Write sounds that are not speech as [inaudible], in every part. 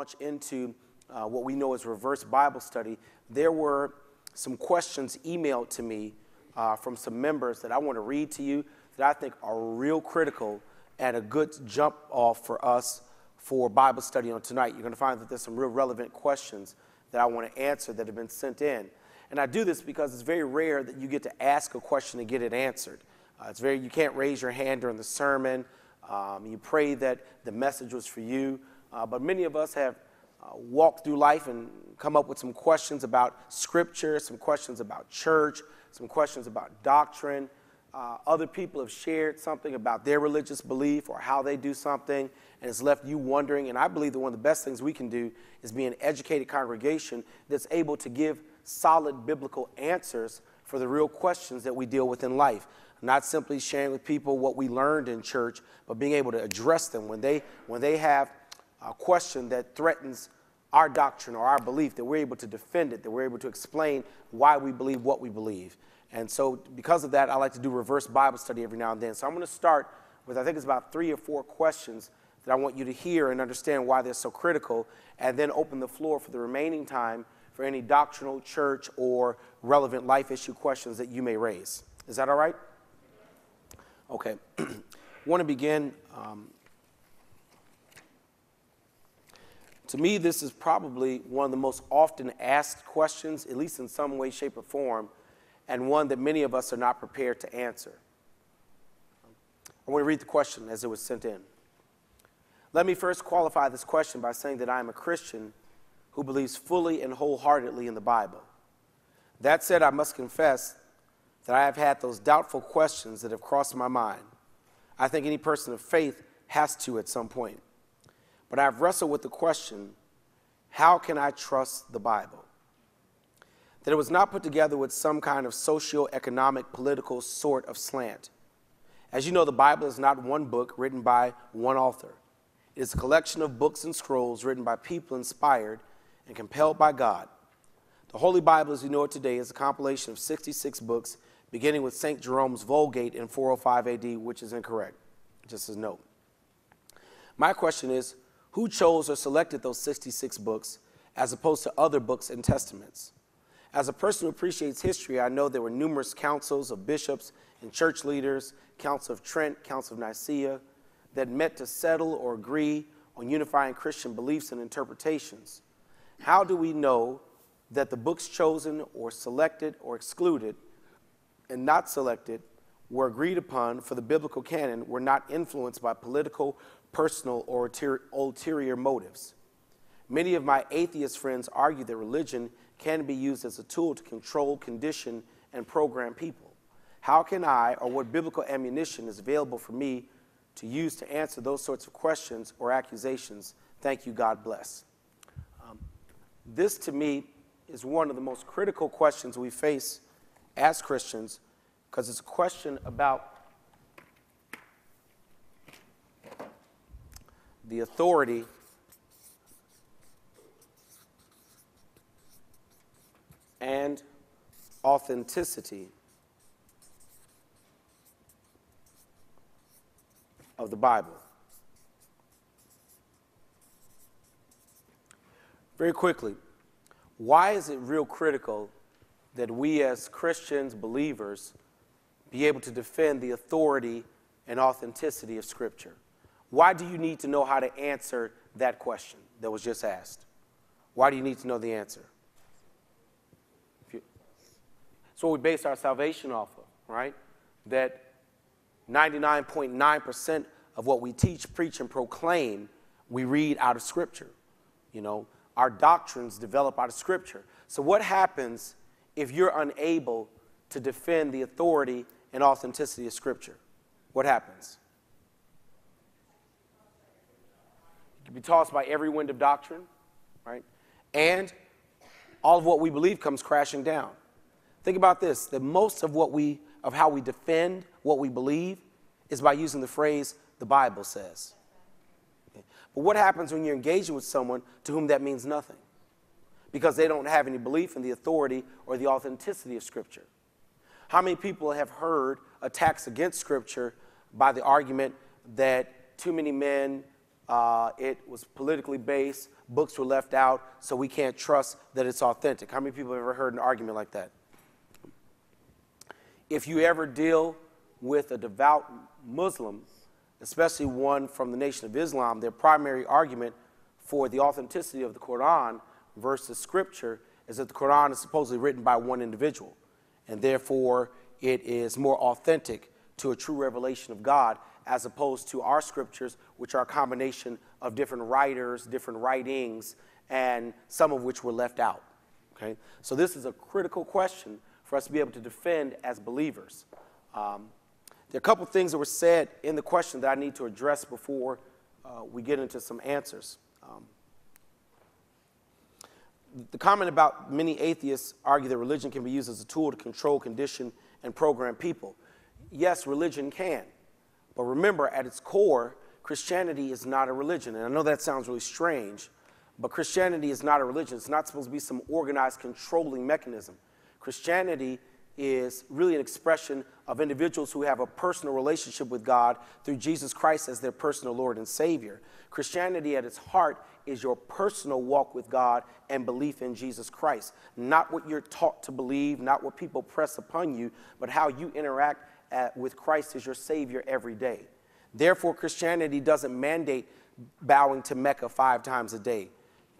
launch into uh, what we know as reverse Bible study, there were some questions emailed to me uh, from some members that I want to read to you that I think are real critical and a good jump off for us for Bible study on tonight. You're going to find that there's some real relevant questions that I want to answer that have been sent in. And I do this because it's very rare that you get to ask a question and get it answered. Uh, it's very, you can't raise your hand during the sermon. Um, you pray that the message was for you. Uh, but many of us have uh, walked through life and come up with some questions about scripture, some questions about church, some questions about doctrine. Uh, other people have shared something about their religious belief or how they do something, and it's left you wondering. And I believe that one of the best things we can do is be an educated congregation that's able to give solid biblical answers for the real questions that we deal with in life. Not simply sharing with people what we learned in church, but being able to address them when they, when they have a question that threatens our doctrine or our belief, that we're able to defend it, that we're able to explain why we believe what we believe. And so, because of that, I like to do reverse Bible study every now and then. So, I'm going to start with, I think it's about three or four questions that I want you to hear and understand why they're so critical, and then open the floor for the remaining time for any doctrinal, church, or relevant life issue questions that you may raise. Is that all right? Okay. [clears throat] Want to begin. Um, to me, this is probably one of the most often asked questions, at least in some way, shape, or form, and one that many of us are not prepared to answer. I want to read the question as it was sent in. Let me first qualify this question by saying that I am a Christian who believes fully and wholeheartedly in the Bible. That said, I must confess that I have had those doubtful questions that have crossed my mind. I think any person of faith has to at some point. But I've wrestled with the question how can I trust the Bible? That it was not put together with some kind of socio-economic, political sort of slant. As you know, the Bible is not one book written by one author. It is a collection of books and scrolls written by people inspired and compelled by God. The Holy Bible, as you know it today, is a compilation of 66 books, beginning with St. Jerome's Vulgate in 405 AD, which is incorrect, just as a note. My question is who chose or selected those 66 books as opposed to other books and testaments? As a person who appreciates history, I know there were numerous councils of bishops and church leaders, Council of Trent, Council of Nicaea, that met to settle or agree on unifying Christian beliefs and interpretations. How do we know that the books chosen or selected or excluded and not selected were agreed upon for the biblical canon were not influenced by political, personal, or ulterior motives? Many of my atheist friends argue that religion can be used as a tool to control, condition, and program people. How can I, or what biblical ammunition is available for me to use to answer those sorts of questions or accusations? Thank you, God bless. Um, this, to me, is one of the most critical questions we face as Christians because it's a question about the authority and authenticity of the Bible. Very quickly, why is it real critical that we as Christians, believers, be able to defend the authority and authenticity of Scripture? Why do you need to know how to answer that question that was just asked? Why do you need to know the answer? It's what we base our salvation off of, right? That 99.9% of what we teach, preach, and proclaim, we read out of Scripture. You know, our doctrines develop out of Scripture. So, what happens if you're unable to defend the authority and authenticity of Scripture? What happens? Can be tossed by every wind of doctrine, right? And all of what we believe comes crashing down. Think about this that most of what we, of how we defend what we believe is by using the phrase, the Bible says. But what happens when you're engaging with someone to whom that means nothing? Because they don't have any belief in the authority or the authenticity of Scripture. How many people have heard attacks against Scripture by the argument that too many men uh, it was politically based, books were left out, so we can't trust that it's authentic. How many people have ever heard an argument like that? If you ever deal with a devout Muslim, especially one from the Nation of Islam, their primary argument for the authenticity of the Quran versus Scripture is that the Quran is supposedly written by one individual, and therefore it is more authentic to a true revelation of God as opposed to our scriptures, which are a combination of different writers, different writings, and some of which were left out. Okay? So this is a critical question for us to be able to defend as believers. Um, there are a couple things that were said in the question that I need to address before uh, we get into some answers. Um, the comment about many atheists argue that religion can be used as a tool to control, condition, and program people. Yes, religion can. But remember, at its core, Christianity is not a religion. And I know that sounds really strange, but Christianity is not a religion. It's not supposed to be some organized controlling mechanism. Christianity is really an expression of individuals who have a personal relationship with God through Jesus Christ as their personal Lord and Savior. Christianity at its heart is your personal walk with God and belief in Jesus Christ. Not what you're taught to believe, not what people press upon you, but how you interact at, with Christ as your Savior every day. Therefore, Christianity doesn't mandate bowing to Mecca five times a day.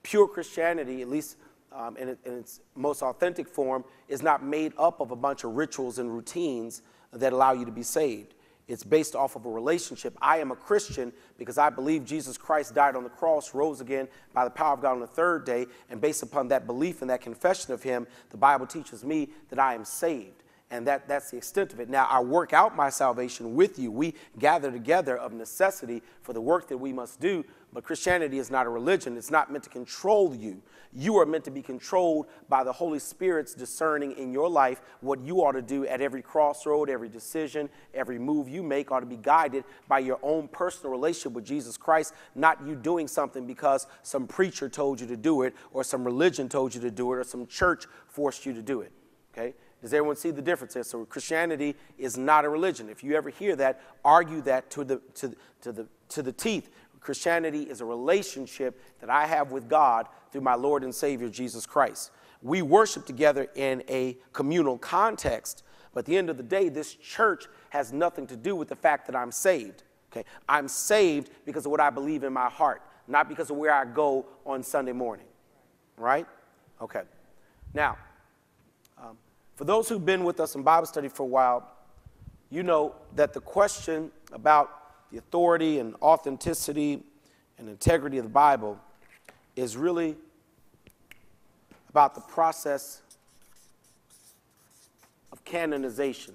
Pure Christianity, at least um, in, in, its most authentic form, is not made up of a bunch of rituals and routines that allow you to be saved. It's based off of a relationship. I am a Christian because I believe Jesus Christ died on the cross, rose again by the power of God on the third day, and based upon that belief and that confession of Him, the Bible teaches me that I am saved and that, that's the extent of it. Now, I work out my salvation with you. We gather together of necessity for the work that we must do, but Christianity is not a religion. It's not meant to control you. You are meant to be controlled by the Holy Spirit's discerning in your life what you ought to do at every crossroad, every decision, every move you make ought to be guided by your own personal relationship with Jesus Christ, not you doing something because some preacher told you to do it, or some religion told you to do it, or some church forced you to do it. Okay? Does everyone see the difference there? So Christianity is not a religion. If you ever hear that, argue that to the, to, to the, to the teeth. Christianity is a relationship that I have with God through my Lord and Savior, Jesus Christ. We worship together in a communal context, but at the end of the day, this church has nothing to do with the fact that I'm saved. Okay? I'm saved because of what I believe in my heart, not because of where I go on Sunday morning. Right? Okay. Now, for those who've been with us in Bible study for a while, you know that the question about the authority and authenticity and integrity of the Bible is really about the process of canonization.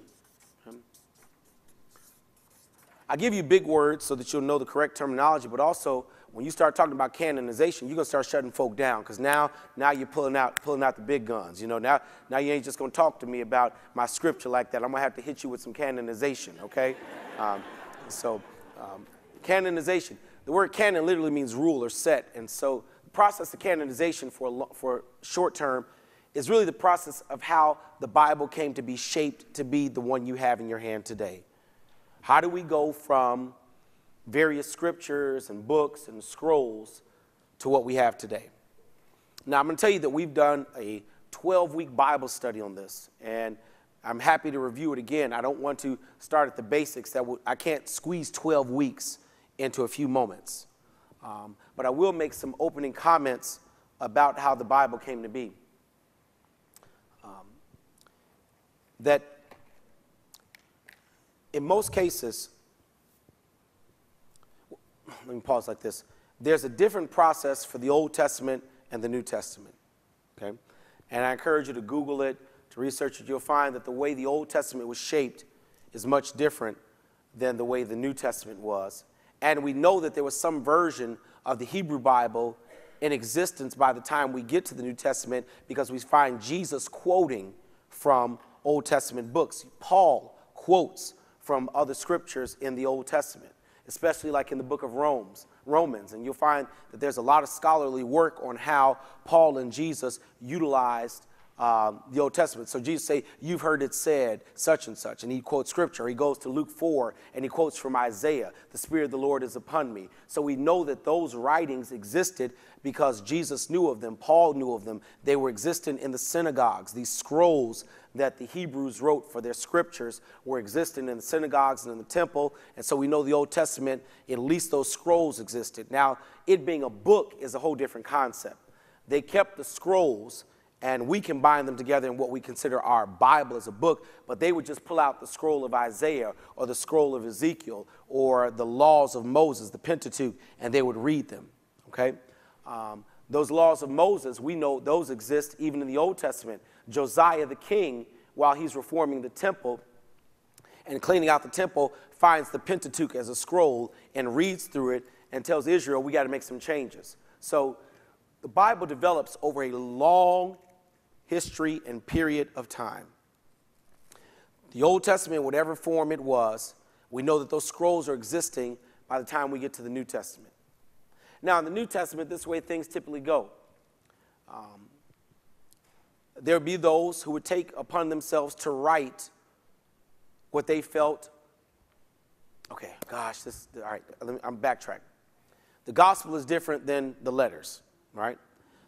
I give you big words so that you'll know the correct terminology, but also when you start talking about canonization, you're gonna start shutting folk down because now, now you're pulling out, pulling out the big guns. You know, now, now you ain't just gonna talk to me about my scripture like that. I'm gonna have to hit you with some canonization, okay? [laughs] Um, so, um, canonization. The word canon literally means rule or set, and so the process of canonization for for short term is really the process of how the Bible came to be shaped to be the one you have in your hand today. How do we go from various scriptures and books and scrolls to what we have today. Now, I'm going to tell you that we've done a 12 week Bible study on this, and I'm happy to review it again. I don't want to start at the basics, that I can't squeeze 12 weeks into a few moments. Um, but I will make some opening comments about how the Bible came to be. Um, that in most cases, let me pause like this. There's a different process for the Old Testament and the New Testament. Okay? And I encourage you to Google it, to research it. You'll find that the way the Old Testament was shaped is much different than the way the New Testament was. And we know that there was some version of the Hebrew Bible in existence by the time we get to the New Testament because we find Jesus quoting from Old Testament books. Paul quotes from other scriptures in the Old Testament especially like in the book of Romans, Romans, and you'll find that there's a lot of scholarly work on how Paul and Jesus utilized um, the Old Testament. So Jesus say, "You've heard it said such and such," and he quotes scripture. He goes to Luke four and he quotes from Isaiah, "The Spirit of the Lord is upon me." So we know that those writings existed because Jesus knew of them. Paul knew of them. They were existent in the synagogues. These scrolls that the Hebrews wrote for their scriptures were existing in the synagogues and in the temple. And so we know the Old Testament, at least those scrolls existed. Now, it being a book is a whole different concept. They kept the scrolls and we combine them together in what we consider our Bible as a book, but they would just pull out the scroll of Isaiah or the scroll of Ezekiel or the laws of Moses, the Pentateuch, and they would read them. Okay? Um, those laws of Moses, we know those exist even in the Old Testament. Josiah the king, while he's reforming the temple and cleaning out the temple, finds the Pentateuch as a scroll and reads through it and tells Israel, we got to make some changes. So the Bible develops over a long history and period of time. The Old Testament, whatever form it was, we know that those scrolls are existing by the time we get to the New Testament. Now, in the New Testament, this way things typically go. Um, there would be those who would take upon themselves to write what they felt. Okay, gosh, this, all right, I'm backtracking. The gospel is different than the letters, right?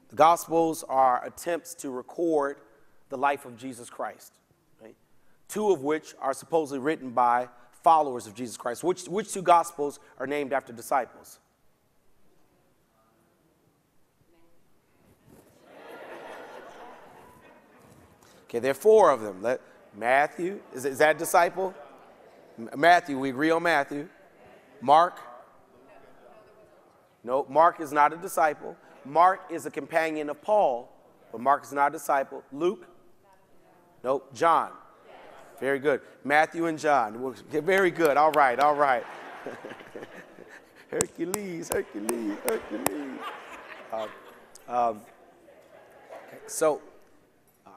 The Gospels are attempts to record the life of Jesus Christ, right? two of which are supposedly written by followers of Jesus Christ. Which, which two Gospels are named after disciples? Okay, there are four of them. Let, Matthew, is, is that disciple? Matthew, we agree on Matthew. Mark? No, Mark is not a disciple. Mark is a companion of Paul, but Mark is not a disciple. Luke? Nope. John? Very good. Matthew and John. [laughs] Very good. All right, all right. [laughs] Hercules, Hercules, Hercules. Um, um, so, um,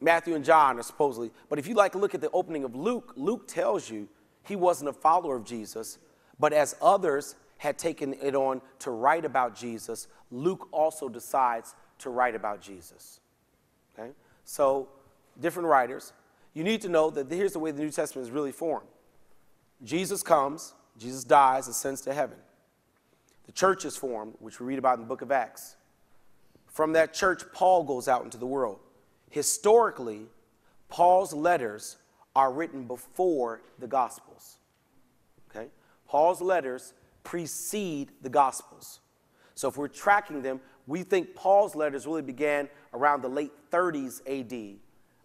Matthew and John are supposedly, but if you like to look at the opening of Luke, Luke tells you he wasn't a follower of Jesus, but as others had taken it on to write about Jesus, Luke also decides to write about Jesus. Okay? So, different writers. You need to know that here's the way the New Testament is really formed Jesus comes, Jesus dies, ascends to heaven. The church is formed, which we read about in the book of Acts. From that church, Paul goes out into the world. Historically, Paul's letters are written before the Gospels. Okay? Paul's letters precede the Gospels. So if we're tracking them, we think Paul's letters really began around the late 30s AD.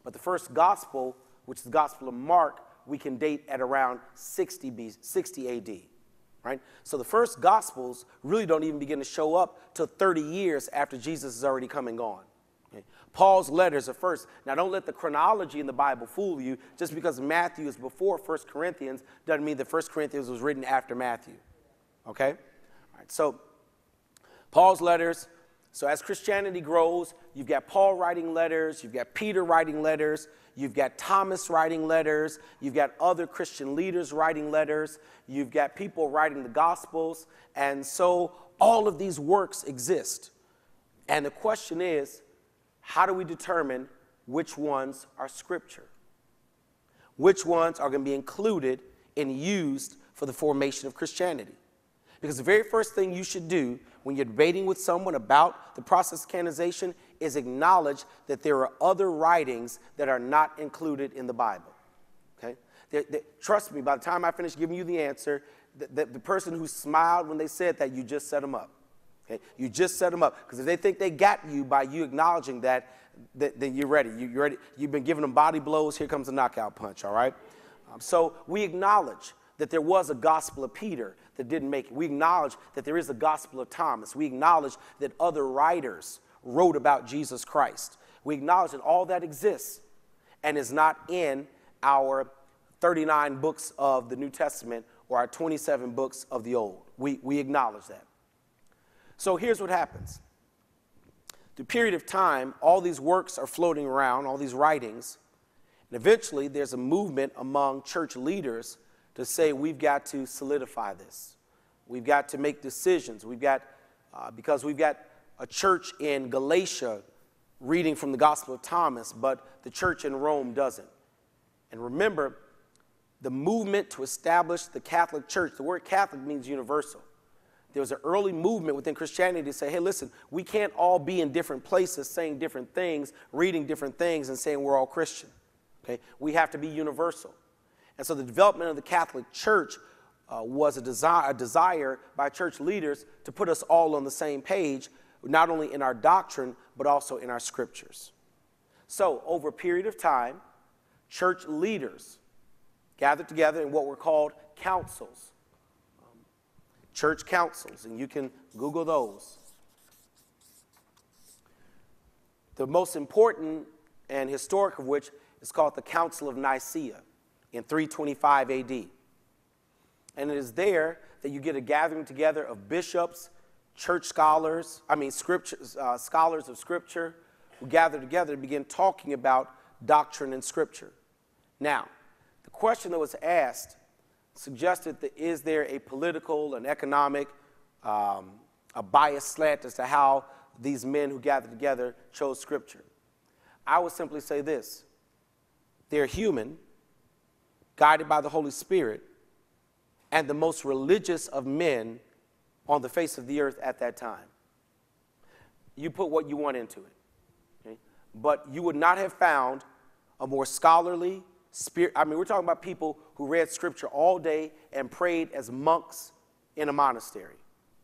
But the first Gospel, which is the Gospel of Mark, we can date at around 60, B, 60 AD. Right? So the first Gospels really don't even begin to show up till 30 years after Jesus is already come and gone. Okay? Paul's letters are first. Now, don't let the chronology in the Bible fool you. Just because Matthew is before 1 Corinthians doesn't mean that 1 Corinthians was written after Matthew. Okay? All right, so Paul's letters. So as Christianity grows, you've got Paul writing letters, you've got Peter writing letters, you've got Thomas writing letters, you've got other Christian leaders writing letters, you've got people writing the Gospels, and so all of these works exist. And the question is, how do we determine which ones are Scripture? Which ones are going to be included and used for the formation of Christianity? Because the very first thing you should do when you're debating with someone about the process of canonization is acknowledge that there are other writings that are not included in the Bible. Okay? They, they, trust me, by the time I finish giving you the answer, the, the, the person who smiled when they said that, you just set them up. Okay? You just set them up. Because if they think they got you by you acknowledging that, then you're ready. You, are ready. You've been giving them body blows. Here comes a knockout punch, all right? Um, so we acknowledge that there was a gospel of Peter that didn't make it. We acknowledge that there is a gospel of Thomas. We acknowledge that other writers wrote about Jesus Christ. We acknowledge that all that exists and is not in our 39 books of the New Testament or our 27 books of the Old. We, we acknowledge that. So here's what happens. The period of time, all these works are floating around, all these writings, and eventually there's a movement among church leaders to say we've got to solidify this. We've got to make decisions. We've got, uh, because we've got a church in Galatia reading from the Gospel of Thomas, but the church in Rome doesn't. And remember, the movement to establish the Catholic Church, the word Catholic means universal. There was an early movement within Christianity to say, hey, listen, we can't all be in different places saying different things, reading different things, and saying we're all Christian. Okay? We have to be universal. And so the development of the Catholic Church uh, was a, desi- a desire by church leaders to put us all on the same page, not only in our doctrine, but also in our scriptures. So, over a period of time, church leaders gathered together in what were called councils, um, church councils, and you can Google those. The most important and historic of which is called the Council of Nicaea in 325 AD. And it is there that you get a gathering together of bishops, church scholars, I mean, uh, scholars of scripture, who gather together to begin talking about doctrine and scripture. Now, the question that was asked suggested that is there a political, an economic, um, a bias slant as to how these men who gathered together chose scripture. I would simply say this they're human, guided by the Holy Spirit, and the most religious of men on the face of the earth at that time. You put what you want into it. Okay? But you would not have found a more scholarly, spirit. I mean, we're talking about people who read scripture all day and prayed as monks in a monastery,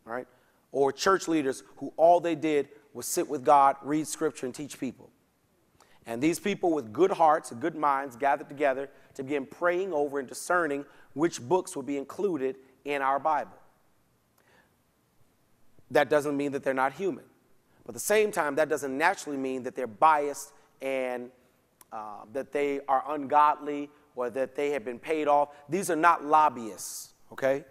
right? Or church leaders who all they did was sit with God, read scripture, and teach people. And these people with good hearts and good minds gathered together to begin praying over and discerning which books would be included in our Bible. That doesn't mean that they're not human. But at the same time, that doesn't naturally mean that they're biased and uh, that they are ungodly or that they have been paid off. These are not lobbyists, okay?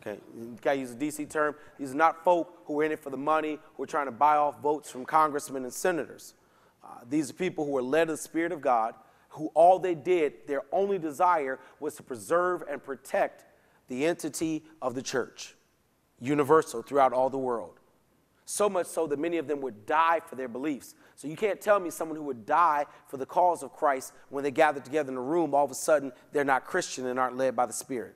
Okay, you gotta use a DC term. These are not folk who are in it for the money, who are trying to buy off votes from congressmen and senators. Uh, these are people who were led of the Spirit of God, who all they did, their only desire was to preserve and protect the entity of the church, universal throughout all the world. So much so that many of them would die for their beliefs. So you can't tell me someone who would die for the cause of Christ when they gather together in a room, all of a sudden they're not Christian and aren't led by the Spirit.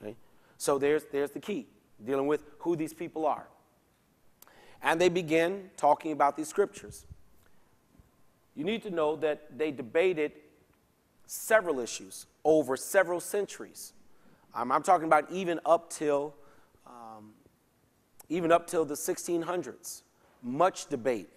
Okay? So there's, there's the key, dealing with who these people are. And they begin talking about these scriptures. You need to know that they debated several issues over several centuries. Um, I'm talking about even up till um, even up till the 1600s. Much debate,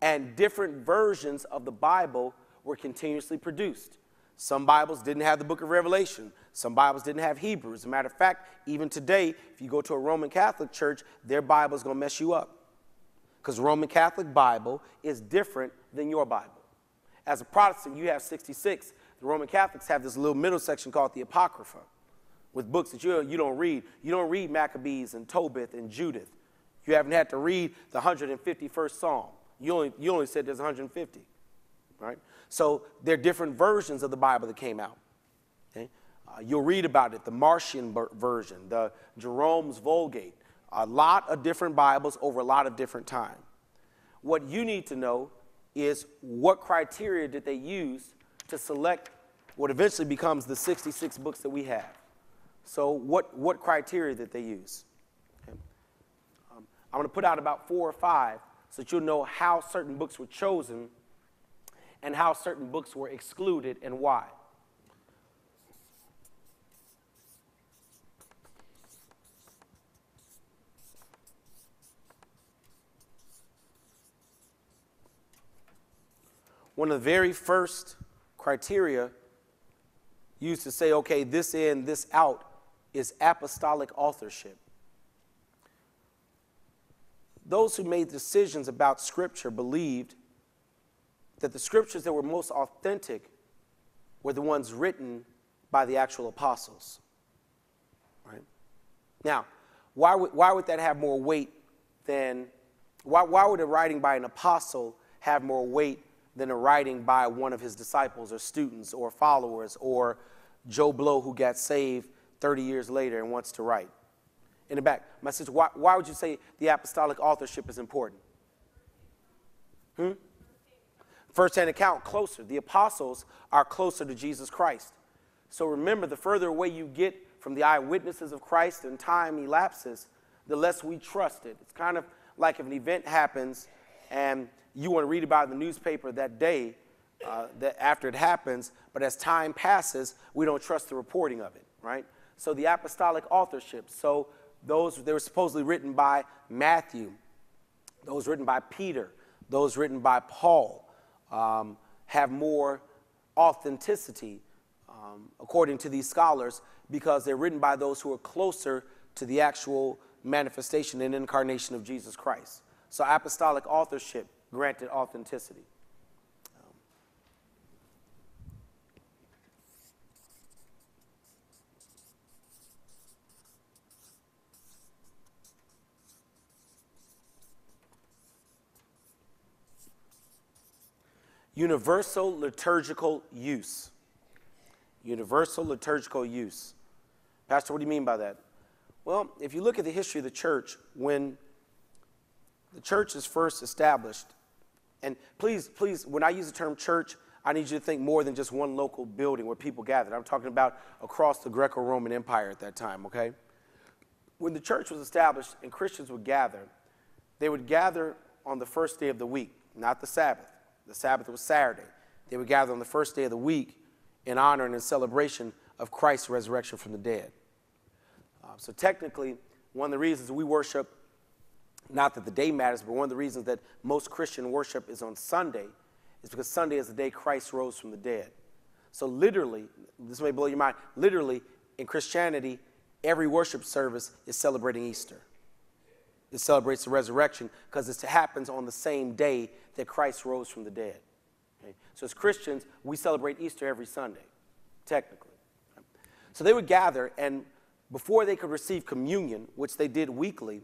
and different versions of the Bible were continuously produced. Some Bibles didn't have the book of Revelation. Some Bibles didn't have Hebrew. As a matter of fact, even today, if you go to a Roman Catholic church, their Bible is going to mess you up. Because Roman Catholic Bible is different than your Bible. As a Protestant, you have 66. The Roman Catholics have this little middle section called the Apocrypha with books that you, you don't read. You don't read Maccabees and Tobit and Judith. You haven't had to read the 151st Psalm. You only, you only said there's 150, right? So there are different versions of the Bible that came out. Okay? Uh, you'll read about it, the Marcion version, the Jerome's Vulgate, a lot of different Bibles over a lot of different time. What you need to know is what criteria did they use to select what eventually becomes the 66 books that we have. So, what, what criteria did they use? Okay. Um, I'm going to put out about four or five so that you'll know how certain books were chosen and how certain books were excluded and why. One of the very first criteria used to say, okay, this in, this out is apostolic authorship. Those who made decisions about Scripture believed that the scriptures that were most authentic were the ones written by the actual apostles. Right? Now, why would, why would that have more weight than, why, why would a writing by an apostle have more weight than a writing by one of his disciples or students or followers or Joe Blow who got saved 30 years later and wants to write. In the back, my sister, why, why would you say the apostolic authorship is important? Hmm? First-hand account, closer. The apostles are closer to Jesus Christ. So remember, the further away you get from the eyewitnesses of Christ and time elapses, the less we trust it. It's kind of like if an event happens and you want to read about in the newspaper that day, uh, that after it happens, but as time passes, we don't trust the reporting of it, right? So the apostolic authorship. So those they were supposedly written by Matthew, those written by Peter, those written by Paul, um, have more authenticity, um, according to these scholars, because they're written by those who are closer to the actual manifestation and incarnation of Jesus Christ. So apostolic authorship granted authenticity. Universal liturgical use. Universal liturgical use. Pastor, what do you mean by that? Well, if you look at the history of the church, when the church is first established, and please, please, when I use the term church, I need you to think more than just one local building where people gathered. I'm talking about across the Greco Roman Empire at that time, okay? When the church was established and Christians would gather, they would gather on the first day of the week, not the Sabbath. The Sabbath was Saturday. They would gather on the first day of the week in honor and in celebration of Christ's resurrection from the dead. Uh, so, technically, one of the reasons we worship, not that the day matters, but one of the reasons that most Christian worship is on Sunday is because Sunday is the day Christ rose from the dead. So, literally, this may blow your mind, literally, in Christianity, every worship service is celebrating Easter. It celebrates the resurrection because it happens on the same day that Christ rose from the dead. Okay? So, as Christians, we celebrate Easter every Sunday, technically. So, they would gather, and before they could receive communion, which they did weekly,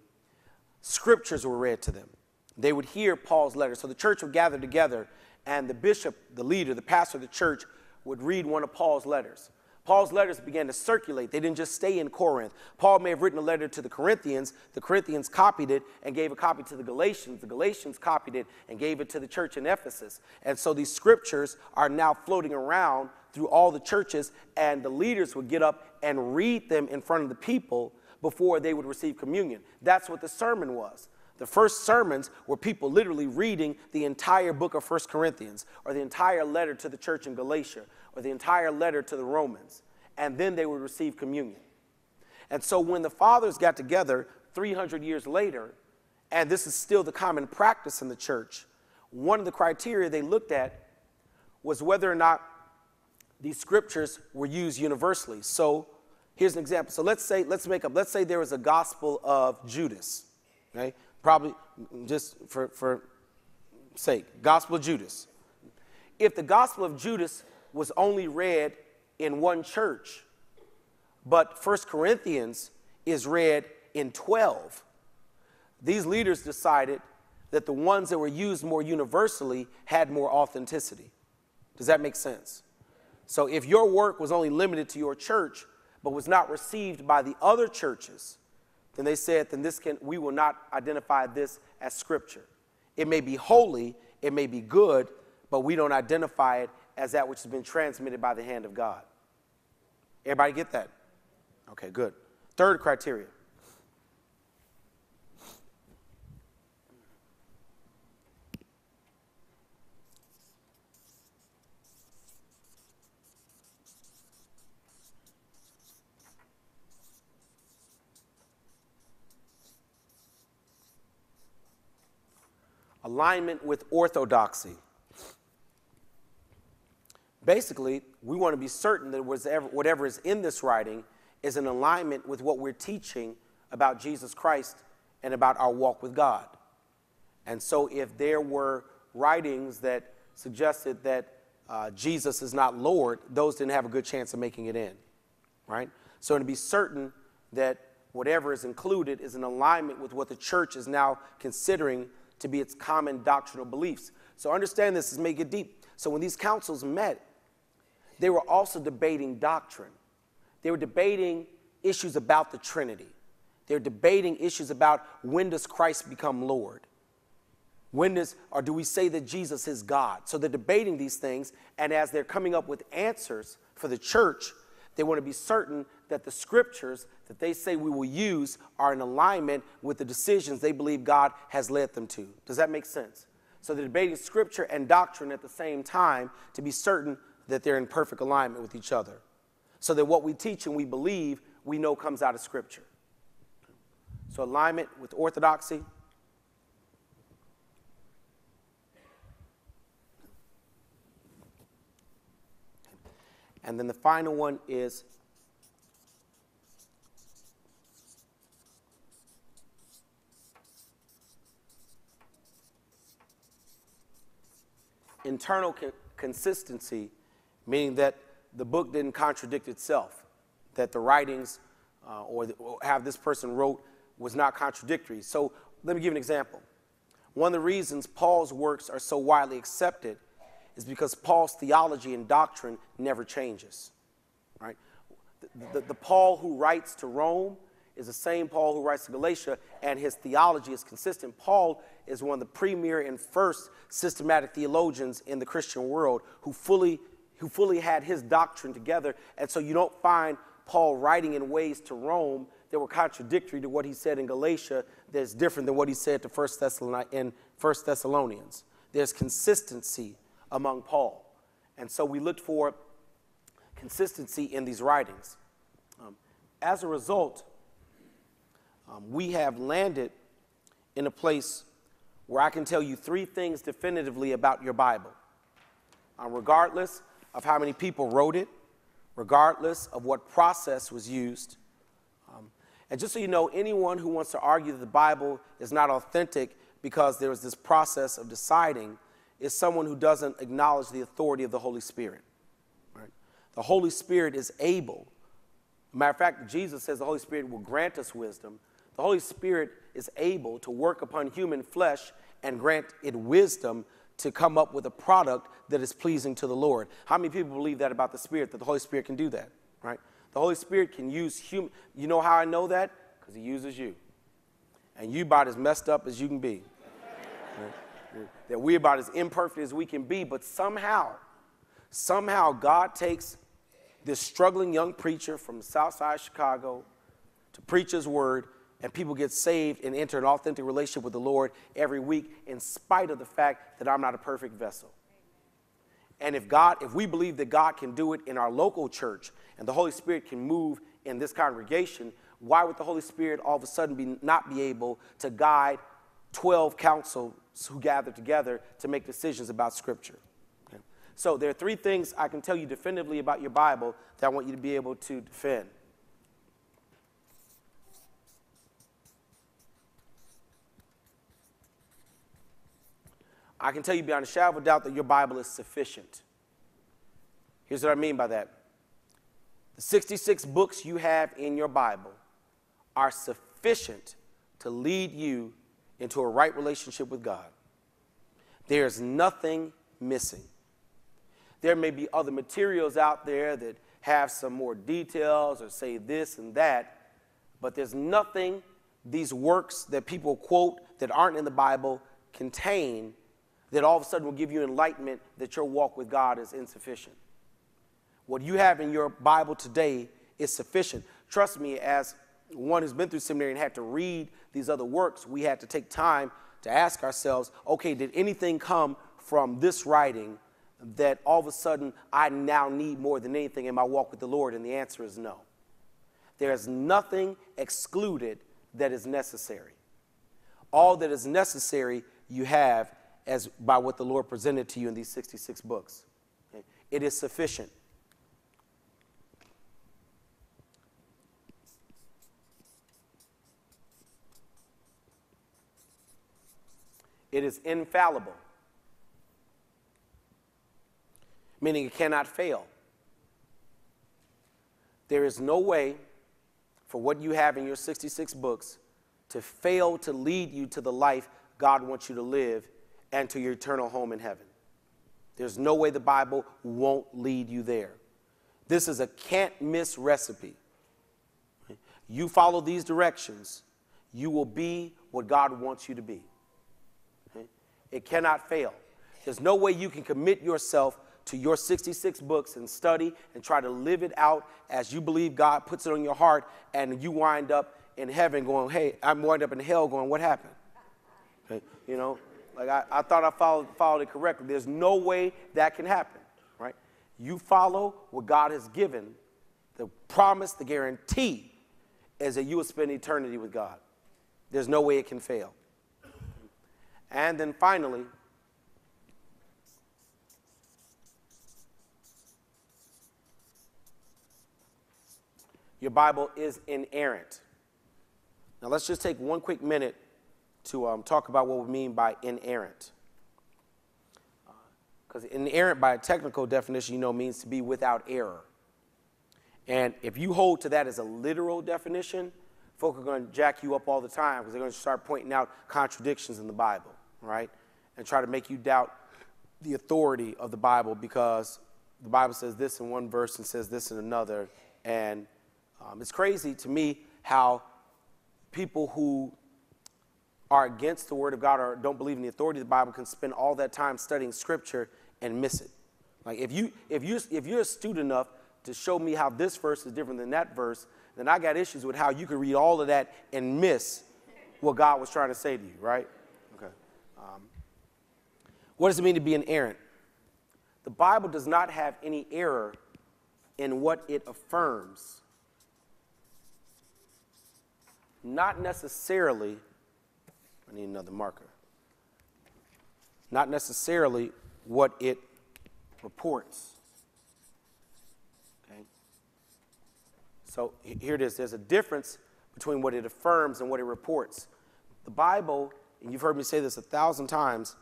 scriptures were read to them. They would hear Paul's letter. So, the church would gather together, and the bishop, the leader, the pastor of the church would read one of Paul's letters. Paul's letters began to circulate. They didn't just stay in Corinth. Paul may have written a letter to the Corinthians. The Corinthians copied it and gave a copy to the Galatians. The Galatians copied it and gave it to the church in Ephesus. And so these scriptures are now floating around through all the churches, and the leaders would get up and read them in front of the people before they would receive communion. That's what the sermon was. The first sermons were people literally reading the entire book of First Corinthians or the entire letter to the church in Galatia or the entire letter to the Romans, and then they would receive communion. And so when the fathers got together 300 years later, and this is still the common practice in the church, one of the criteria they looked at was whether or not these scriptures were used universally. So here's an example. So let's say, let's make up, let's say there was a gospel of Judas, okay? Probably just for, for sake, gospel of Judas. If the gospel of Judas was only read in one church, but First Corinthians is read in 12. These leaders decided that the ones that were used more universally had more authenticity. Does that make sense? So if your work was only limited to your church, but was not received by the other churches, then they said, then this can we will not identify this as scripture. It may be holy, it may be good, but we don't identify it as that which has been transmitted by the hand of God. Everybody get that? Okay, good. Third criteria. Alignment with orthodoxy. Basically, we want to be certain that whatever is in this writing is in alignment with what we're teaching about Jesus Christ and about our walk with God. And so, if there were writings that suggested that uh, Jesus is not Lord, those didn't have a good chance of making it in, right? So, to be certain that whatever is included is in alignment with what the church is now considering to be its common doctrinal beliefs. So, understand this is make it deep. So, when these councils met, they were also debating doctrine. They were debating issues about the Trinity. They were debating issues about when does Christ become Lord. When does, or do we say that Jesus is God? So they're debating these things, and as they're coming up with answers for the church, they want to be certain that the scriptures that they say we will use are in alignment with the decisions they believe God has led them to. Does that make sense? So they're debating scripture and doctrine at the same time to be certain that they're in perfect alignment with each other. So that what we teach and we believe, we know comes out of scripture. So alignment with orthodoxy. And then the final one is internal co- consistency, meaning that the book didn't contradict itself, that the writings uh, or, the, or have this person wrote was not contradictory. So let me give an example. One of the reasons Paul's works are so widely accepted is because Paul's theology and doctrine never changes. Right? The, the, the Paul who writes to Rome is the same Paul who writes to Galatia, and his theology is consistent. Paul is one of the premier and first systematic theologians in the Christian world who fully, who fully had his doctrine together. And so you don't find Paul writing in ways to Rome that were contradictory to what he said in Galatia that's different than what he said to First Thessalon- in 1 Thessalonians. There's consistency among Paul. And so we looked for consistency in these writings. Um, as a result, um, we have landed in a place where I can tell you three things definitively about your Bible. Uh, regardless of how many people wrote it, regardless of what process was used. Um, and just so you know, anyone who wants to argue that the Bible is not authentic because there was this process of deciding is someone who doesn't acknowledge the authority of the Holy Spirit. Right? The Holy Spirit is able. Matter of fact, Jesus says the Holy Spirit will grant us wisdom the Holy Spirit is able to work upon human flesh and grant it wisdom to come up with a product that is pleasing to the Lord. How many people believe that about the Spirit, that the Holy Spirit can do that, right? The Holy Spirit can use human. You know how I know that? Because He uses you. And you about as messed up as you can be. [laughs] That we're about as imperfect as we can be, but somehow, somehow God takes this struggling young preacher from the south side Chicago to preach His word and people get saved and enter an authentic relationship with the Lord every week in spite of the fact that I'm not a perfect vessel. And if God, if we believe that God can do it in our local church and the Holy Spirit can move in this congregation, why would the Holy Spirit all of a sudden be, not be able to guide 12 councils who gather together to make decisions about Scripture? Okay. So there are three things I can tell you definitively about your Bible that I want you to be able to defend. I can tell you beyond a shadow of a doubt that your Bible is sufficient. Here's what I mean by that the 66 books you have in your Bible are sufficient to lead you into a right relationship with God. There's nothing missing. There may be other materials out there that have some more details or say this and that, but there's nothing these works that people quote that aren't in the Bible contain that all of a sudden will give you enlightenment that your walk with God is insufficient. What you have in your Bible today is sufficient. Trust me, as one who's been through seminary and had to read these other works, we had to take time to ask ourselves okay, did anything come from this writing that all of a sudden I now need more than anything in my walk with the Lord? And the answer is no. There's nothing excluded that is necessary. All that is necessary you have as by what the Lord presented to you in these 66 books. It is sufficient. It is infallible, meaning it cannot fail. There is no way for what you have in your 66 books to fail to lead you to the life God wants you to live and to your eternal home in heaven. There's no way the Bible won't lead you there. This is a can't miss recipe. You follow these directions, you will be what God wants you to be. It cannot fail. There's no way you can commit yourself to your 66 books and study and try to live it out as you believe God puts it on your heart, and you wind up in heaven going, hey, I'm wind up in hell going, what happened? You know, like I, I thought I followed, followed it correctly. There's no way that can happen, right? You follow what God has given. The promise, the guarantee is that you will spend eternity with God. There's no way it can fail. And then finally, your Bible is inerrant. Now, let's just take one quick minute to um, talk about what we mean by inerrant. Because uh, inerrant, by a technical definition, you know, means to be without error. And if you hold to that as a literal definition, folk are going to jack you up all the time because they're going to start pointing out contradictions in the Bible, right? And try to make you doubt the authority of the Bible because the Bible says this in one verse and says this in another. And um, it's crazy to me how people who are against the Word of God or don't believe in the authority of the Bible can spend all that time studying Scripture and miss it. Like if you if you if you're astute enough to show me how this verse is different than that verse, then I got issues with how you can read all of that and miss what God was trying to say to you, right? Okay. Um, what does it mean to be inerrant? The Bible does not have any error in what it affirms. Not necessarily I need another marker. Not necessarily what it reports. Okay? So here it is. There's a difference between what it affirms and what it reports. The Bible, and you've heard me say this a thousand times,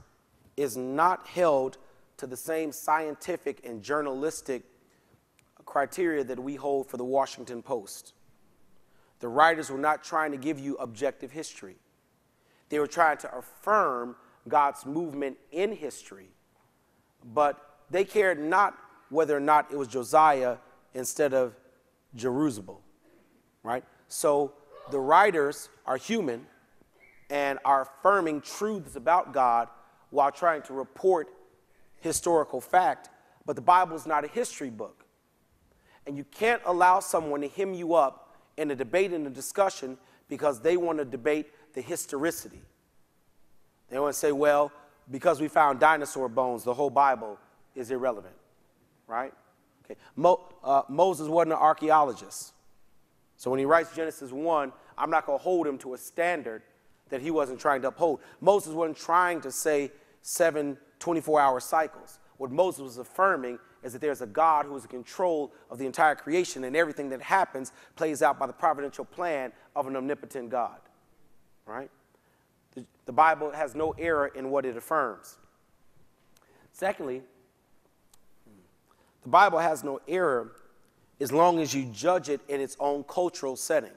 is not held to the same scientific and journalistic criteria that we hold for the Washington Post. The writers were not trying to give you objective history. They were trying to affirm God's movement in history, but they cared not whether or not it was Josiah instead of Jerusalem, right? So the writers are human and are affirming truths about God while trying to report historical fact, but the Bible is not a history book. And you can't allow someone to hem you up in a debate and a discussion because they want to debate the historicity. They want to say, well, because we found dinosaur bones, the whole Bible is irrelevant, right? Okay. Mo, uh, Moses wasn't an archaeologist. So when he writes Genesis 1, I'm not going to hold him to a standard that he wasn't trying to uphold. Moses wasn't trying to say seven 24 hour cycles. What Moses was affirming is that there's a God who is in control of the entire creation and everything that happens plays out by the providential plan of an omnipotent God right? The, the Bible has no error in what it affirms. Secondly, the Bible has no error as long as you judge it in its own cultural setting.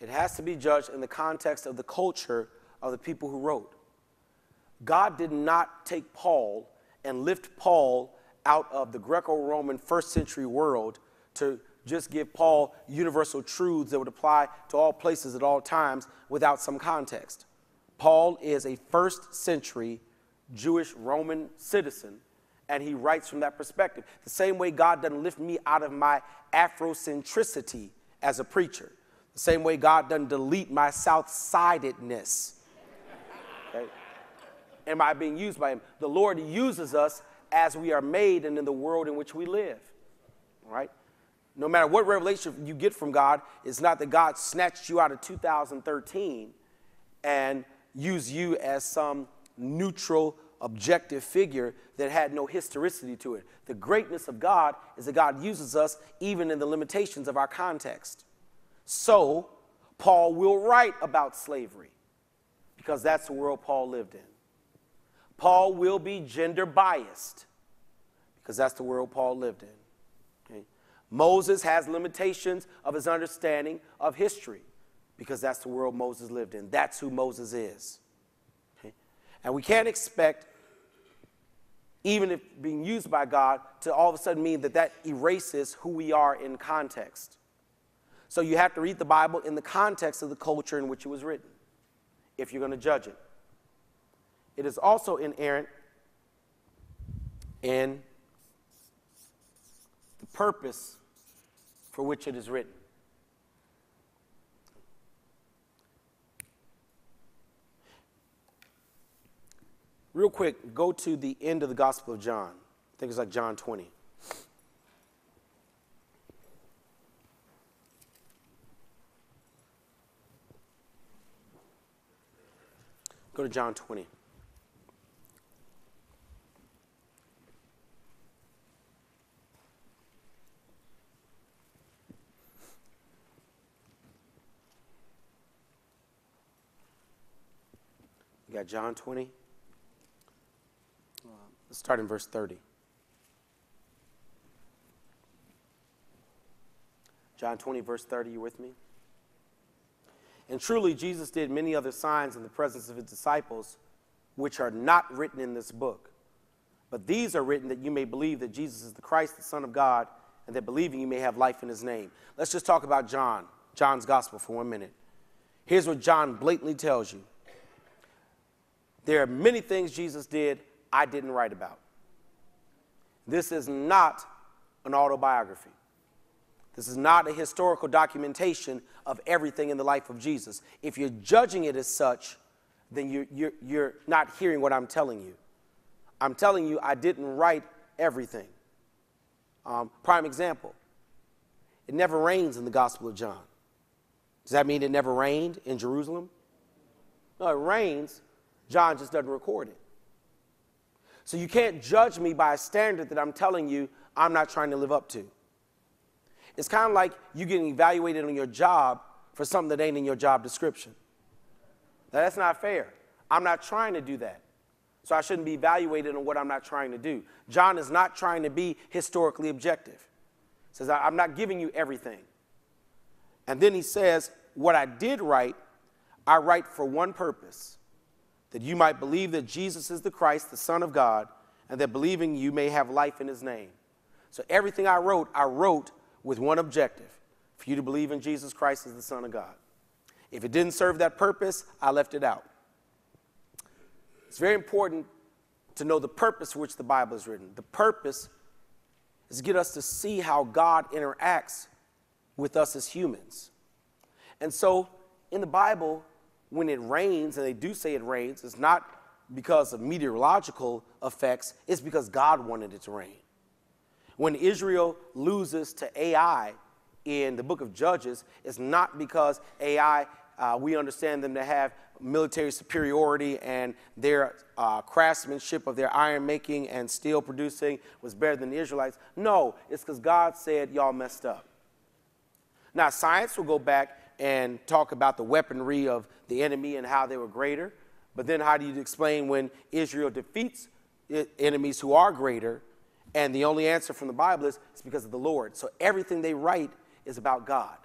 It has to be judged in the context of the culture of the people who wrote. God did not take Paul and lift Paul out of the Greco Roman first century world to just give Paul universal truths that would apply to all places at all times without some context. Paul is a first century Jewish Roman citizen, and he writes from that perspective. The same way God doesn't lift me out of my Afrocentricity as a preacher, the same way God doesn't delete my South sidedness. Am I being used by Him? The Lord uses us as we are made and in the world in which we live. Right? No matter what revelation you get from God, it's not that God snatched you out of 2013 and used you as some neutral, objective figure that had no historicity to it. The greatness of God is that God uses us even in the limitations of our context. So, Paul will write about slavery because that's the world Paul lived in. Paul will be gender biased because that's the world Paul lived in. Okay? Moses has limitations of his understanding of history because that's the world Moses lived in. That's who Moses is. Okay? And we can't expect even if being used by God, to all of a sudden mean that that erases who we are in context. So you have to read the Bible in the context of the culture in which it was written, if you're going to judge it. It is also inerrant in the purpose for which it is written. Real quick, go to the end of the Gospel of John. I think it's like John 20. Go to John 20. Got John 20? Let's start in verse 30. John 20, verse 30, you with me? And truly, Jesus did many other signs in the presence of his disciples, which are not written in this book. But these are written that you may believe that Jesus is the Christ, the Son of God, and that believing you may have life in his name. Let's just talk about John, John's gospel for one minute. Here's what John blatantly tells you there are many things Jesus did I didn't write about. This is not an autobiography. This is not a historical documentation of everything in the life of Jesus. If you're judging it as such, then you're, you're, you're not hearing what I'm telling you. I'm telling you, I didn't write everything. Um, prime example it never rains in the Gospel of John. Does that mean it never rained in Jerusalem? No, it rains. John just doesn't record it. So you can't judge me by a standard that I'm telling you I'm not trying to live up to. It's kind of like you getting evaluated on your job for something that ain't in your job description. Now, that's not fair. I'm not trying to do that. So I shouldn't be evaluated on what I'm not trying to do. John is not trying to be historically objective. He says, I'm not giving you everything. And then he says, What I did write, I write for one purpose that you might believe that Jesus is the Christ, the Son of God, and that believing you may have life in his name. So everything I wrote, I wrote with one objective for you to believe in Jesus Christ as the Son of God. If it didn't serve that purpose, I left it out. It's very important to know the purpose for which the Bible is written. The purpose is to get us to see how God interacts with us as humans. And so in the Bible, when it rains, and they do say it rains, it's not because of meteorological effects, it's because God wanted it to rain. When Israel loses to Ai in the book of Judges, it's not because Ai, uh, we understand them to have military superiority and their uh, craftsmanship of their iron making and steel producing was better than the Israelites. No, it's because God said, y'all messed up. Now, science will go back and talk about the weaponry of the enemy and how they were greater. But then, how do you explain when Israel defeats enemies who are greater? And the only answer from the Bible is it's because of the Lord. So everything they write is about God.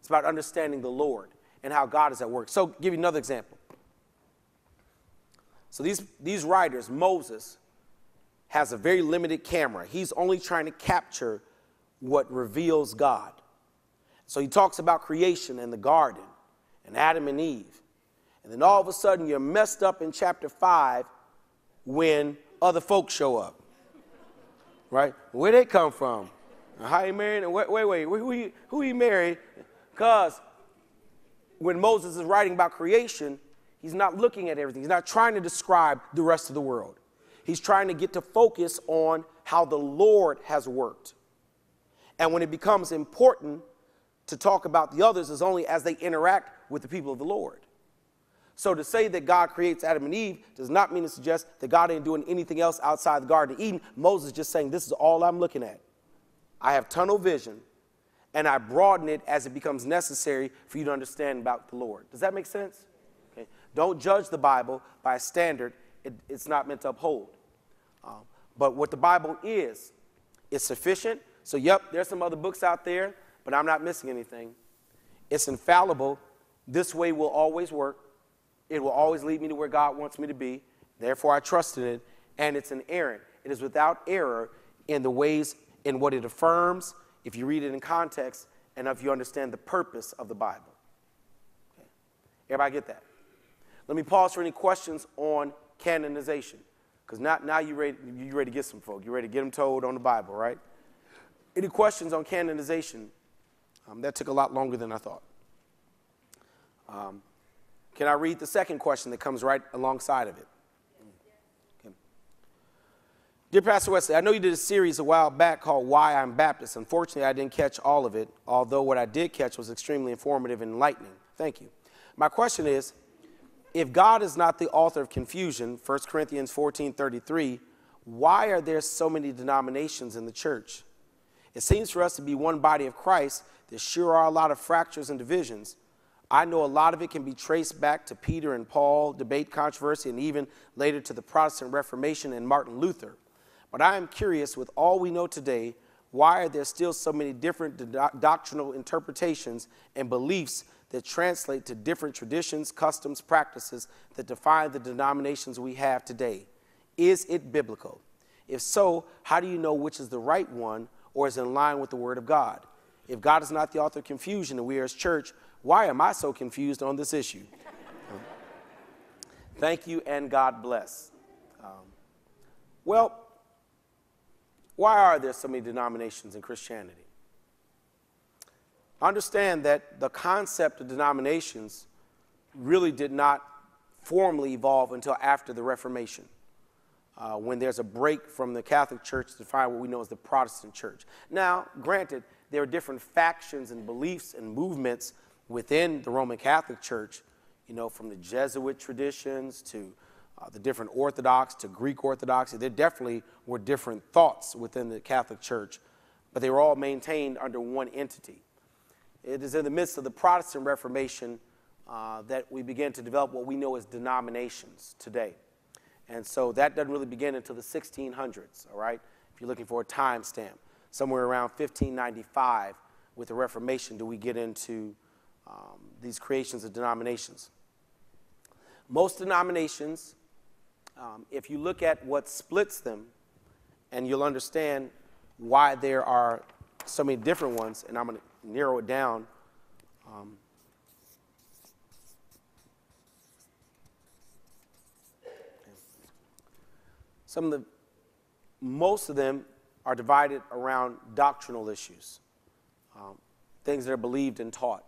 It's about understanding the Lord and how God is at work. So, give you another example. So these, these writers, Moses, has a very limited camera. He's only trying to capture what reveals God. So he talks about creation and the garden and Adam and Eve. And then all of a sudden you're messed up in chapter 5 when other folks show up. Right? Where they come from? How you married? Wait, wait, wait. Who you, who you married? Because when Moses is writing about creation, he's not looking at everything. He's not trying to describe the rest of the world. He's trying to get to focus on how the Lord has worked. And when it becomes important to talk about the others is only as they interact with the people of the Lord. So to say that God creates Adam and Eve does not mean to suggest that God ain't doing anything else outside the Garden of Eden. Moses just saying, This is all I'm looking at. I have tunnel vision, and I broaden it as it becomes necessary for you to understand about the Lord. Does that make sense? Okay. Don't judge the Bible by a standard it, it's not meant to uphold. Um, but what the Bible is, is sufficient. So, yep, there's some other books out there but I'm not missing anything. It's infallible. This way will always work. It will always lead me to where God wants me to be. Therefore, I trust in it. And it's an inerrant. it is without error in the ways in what it affirms, if you read it in context, and if you understand the purpose of the Bible. Okay. Everybody get that? Let me pause for any questions on canonization. Because now, now you ready, you ready to get some folk. You ready to get them told on the Bible, right? Any questions on canonization? Um, that took a lot longer than I thought. Um, can I read the second question that comes right alongside of it? Okay. Dear Pastor Wesley, I know you did a series a while back called Why I'm Baptist. Unfortunately, I didn't catch all of it, although what I did catch was extremely informative and enlightening. Thank you. My question is if God is not the author of confusion, 1 Corinthians 14 33, why are there so many denominations in the church? It seems for us to be one body of Christ. There sure are a lot of fractures and divisions. I know a lot of it can be traced back to Peter and Paul, debate, controversy, and even later to the Protestant Reformation and Martin Luther. But I am curious, with all we know today, why are there still so many different do- doctrinal interpretations and beliefs that translate to different traditions, customs, practices that define the denominations we have today? Is it biblical? If so, how do you know which is the right one or is in line with the Word of God? If God is not the author of confusion and we are His church, why am I so confused on this issue? [laughs] Thank you and God bless. Um, well, why are there so many denominations in Christianity? Understand that the concept of denominations really did not formally evolve until after the Reformation, uh, when there's a break from the Catholic Church to find what we know as the Protestant Church. Now, granted, there are different factions and beliefs and movements within the Roman Catholic Church, you know, from the Jesuit traditions to uh, the different Orthodox to Greek Orthodoxy. There definitely were different thoughts within the Catholic Church, but they were all maintained under one entity. It is in the midst of the Protestant Reformation uh, that we began to develop what we know as denominations today. And so that doesn't really begin until the 1600s, all right? If you're looking for a time stamp, somewhere around 1595 with the Reformation do we get into um, these creations of denominations. Most denominations, um, if you look at what splits them, and you'll understand why there are so many different ones, and I'm going to narrow it down. Um, some of the, most of them are divided around doctrinal issues, um, things that are believed and taught.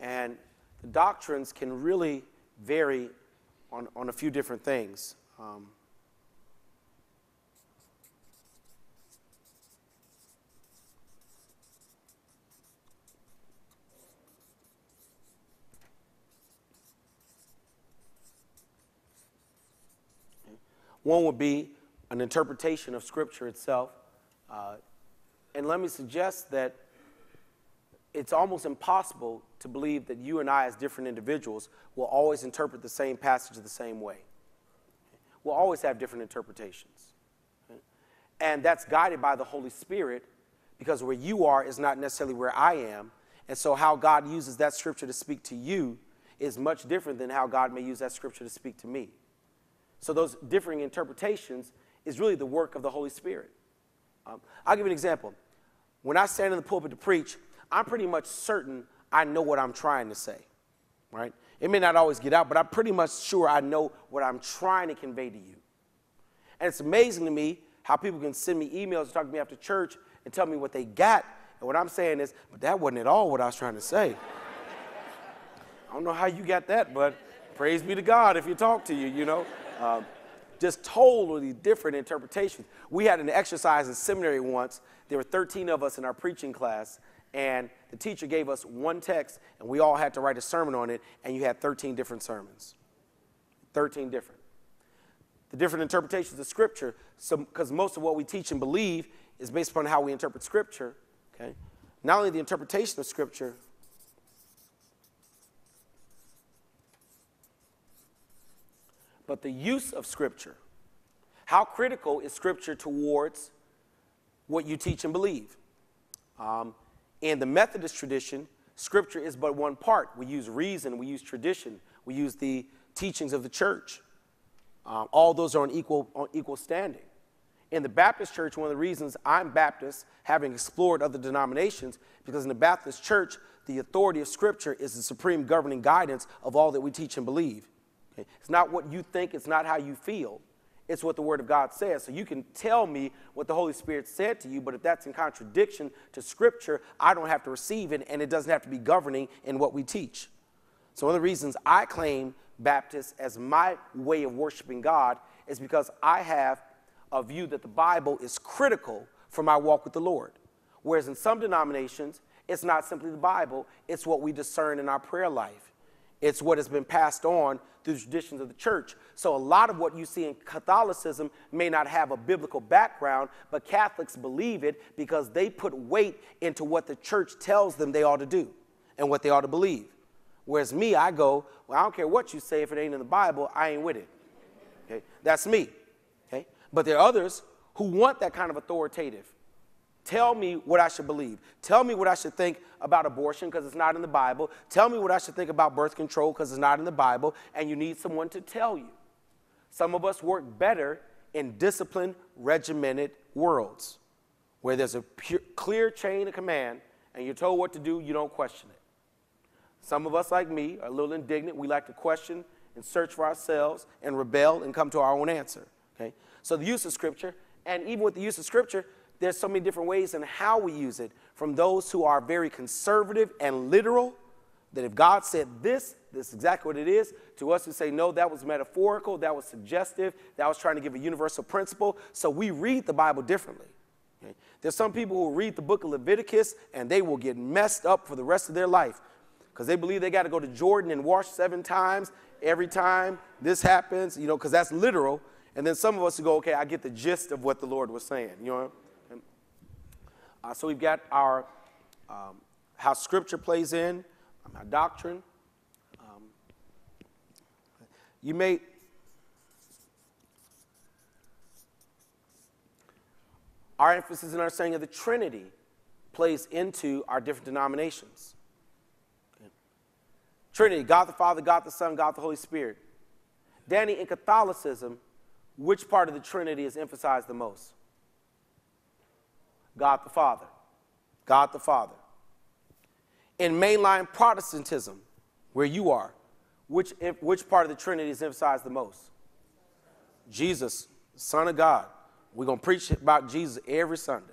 And the doctrines can really vary on, on a few different things. Um, One would be an interpretation of Scripture itself. Uh, and let me suggest that it's almost impossible to believe that you and I, as different individuals, will always interpret the same passage the same way. We'll always have different interpretations. And that's guided by the Holy Spirit because where you are is not necessarily where I am. And so, how God uses that scripture to speak to you is much different than how God may use that scripture to speak to me. So those differing interpretations is really the work of the Holy Spirit. Um, I'll give you an example. When I stand in the pulpit to preach, I'm pretty much certain I know what I'm trying to say, right? It may not always get out, but I'm pretty much sure I know what I'm trying to convey to you. And it's amazing to me how people can send me emails, or talk to me after church, and tell me what they got. And what I'm saying is, but that wasn't at all what I was trying to say. [laughs] I don't know how you got that, but praise be to God if you talk to you, you know. Um, just totally different interpretations. We had an exercise in seminary once. There were 13 of us in our preaching class, and the teacher gave us one text, and we all had to write a sermon on it, and you had 13 different sermons. 13 different. The different interpretations of Scripture, because most of what we teach and believe is based upon how we interpret Scripture, okay? Not only the interpretation of Scripture, but the use of Scripture. How critical is Scripture towards what you teach and believe? Um, in the Methodist tradition, Scripture is but one part. We use reason, we use tradition, we use the teachings of the church. Um, all those are on equal, on equal standing. In the Baptist church, one of the reasons I'm Baptist, having explored other denominations, because in the Baptist church, the authority of Scripture is the supreme governing guidance of all that we teach and believe. It's not what you think, it's not how you feel, it's what the Word of God says. So you can tell me what the Holy Spirit said to you, but if that's in contradiction to Scripture, I don't have to receive it, and it doesn't have to be governing in what we teach. So one of the reasons I claim Baptist as my way of worshiping God is because I have a view that the Bible is critical for my walk with the Lord. Whereas in some denominations, it's not simply the Bible, it's what we discern in our prayer life. It's what has been passed on through the traditions of the church. So a lot of what you see in Catholicism may not have a biblical background, but Catholics believe it because they put weight into what the church tells them they ought to do and what they ought to believe. Whereas me, I go, well, I don't care what you say, if it ain't in the Bible, I ain't with it. Okay? That's me. Okay? But there are others who want that kind of authoritative. Tell me what I should believe. Tell me what I should think about abortion because it's not in the Bible. Tell me what I should think about birth control because it's not in the Bible. And you need someone to tell you. Some of us work better in disciplined, regimented worlds where there's a pure, clear chain of command and you're told what to do, you don't question it. Some of us, like me, are a little indignant. We like to question and search for ourselves and rebel and come to our own answer. Okay? So the use of Scripture, and even with the use of Scripture, there's so many different ways in how we use it. From those who are very conservative and literal, that if God said this, this is exactly what it is, to us who say, no, that was metaphorical, that was suggestive, that was trying to give a universal principle. So we read the Bible differently. Okay? There's some people who read the book of Leviticus and they will get messed up for the rest of their life because they believe they got to go to Jordan and wash seven times every time this happens, you know, because that's literal. And then some of us go, okay, I get the gist of what the Lord was saying, you know. Uh, so we've got our um, how Scripture plays in, um, our doctrine. Um, you may our emphasis in our saying of the Trinity plays into our different denominations. Trinity, God the Father, God the Son, God the Holy Spirit. Danny, in Catholicism, which part of the Trinity is emphasized the most? God the Father. God the Father. In mainline Protestantism, where you are, which, which part of the Trinity is emphasized the most? Jesus, Son of God. We're going to preach about Jesus every Sunday.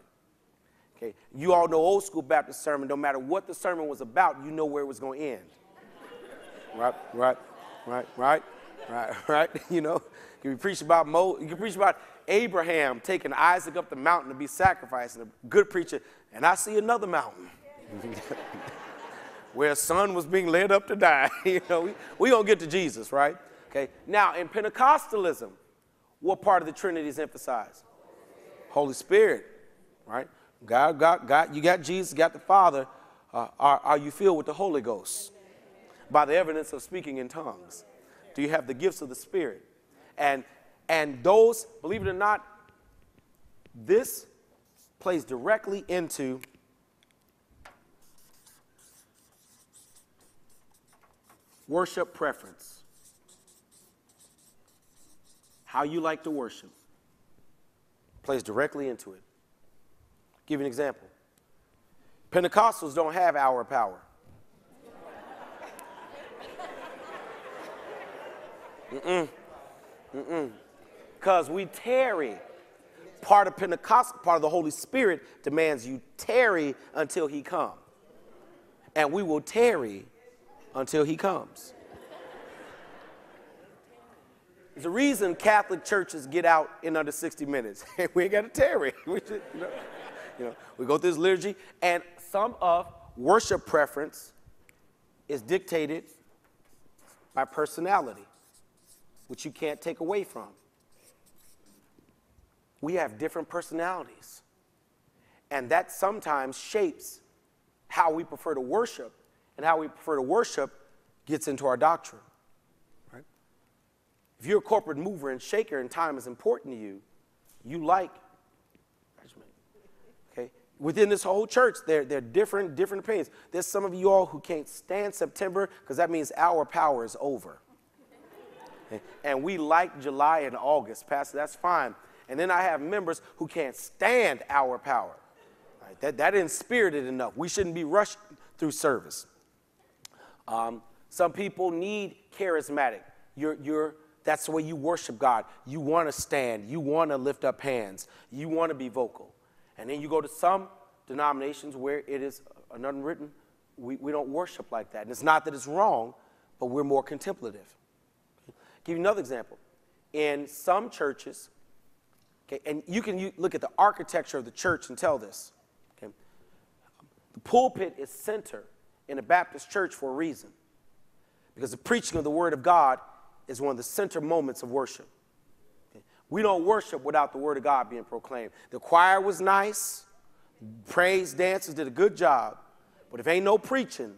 Okay, you all know old school Baptist sermon, no matter what the sermon was about, you know where it was going to end. right, right, right, right, right, [laughs] right. You know, you can preach about Mo, you can preach about Abraham taking Isaac up the mountain to be sacrificed, and a good preacher, and I see another mountain [laughs] where a son was being led up to die. [laughs] you know, we, we gonna get to Jesus, right? Okay. Now, in Pentecostalism, what part of the Trinity is emphasized? Holy Spirit, right? God, God, God, you got Jesus, got the Father. Uh, are, are you filled with the Holy Ghost? By the evidence of speaking in tongues. Do you have the gifts of the Spirit? And and those, believe it or not, this plays directly into worship preference. How you like to worship plays directly into it. Give you an example. Pentecostals don't have hour power. Mm-mm. Mm-mm because we tarry. Part of Pentecost, part of the Holy Spirit demands you tarry until he come. And we will tarry until he comes. There's a reason Catholic churches get out in under 60 minutes. [laughs] we ain't got to tarry. [laughs] We, just, you, know, you know, we go through this liturgy, and some of worship preference is dictated by personality, which you can't take away from we have different personalities. And that sometimes shapes how we prefer to worship, and how we prefer to worship gets into our doctrine. Right? If you're a corporate mover and shaker and time is important to you, you like. Okay? Within this whole church, there, there are different, different opinions. There's some of you all who can't stand September because that means hour power is over. [laughs] And we like July and August, Pastor, that's fine. And then I have members who can't stand hour power. Right? That, that isn't spirited enough. We shouldn't be rushed through service. Um, some people need charismatic. You're, you're, that's the way you worship God. You want to stand, you want to lift up hands, you want to be vocal. And then you go to some denominations where it is an unwritten, we, we don't worship like that. And it's not that it's wrong, but we're more contemplative. Give you another example. In some churches, okay, and you can look at the architecture of the church and tell this. Okay, the pulpit is center in a Baptist church for a reason, because the preaching of the Word of God is one of the center moments of worship. Okay? We don't worship without the Word of God being proclaimed. The choir was nice, praise dancers did a good job, but if ain't no preaching,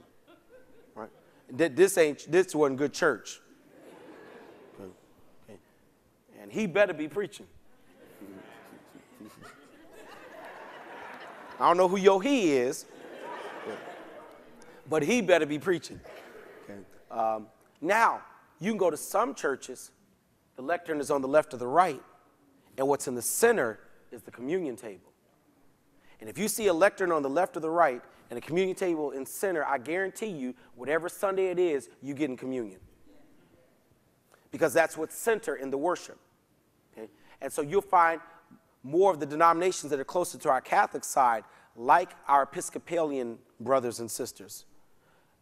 right? This ain't this wasn't good church. [laughs] And he better be preaching. I don't know who your he is, but he better be preaching. Okay. Um, now, you can go to some churches, the lectern is on the left or the right, and what's in the center is the communion table. And if you see a lectern on the left or the right and a communion table in center, I guarantee you, whatever Sunday it is, you get in communion. Because that's what's center in the worship. Okay? And so you'll find more of the denominations that are closer to our Catholic side, like our Episcopalian brothers and sisters.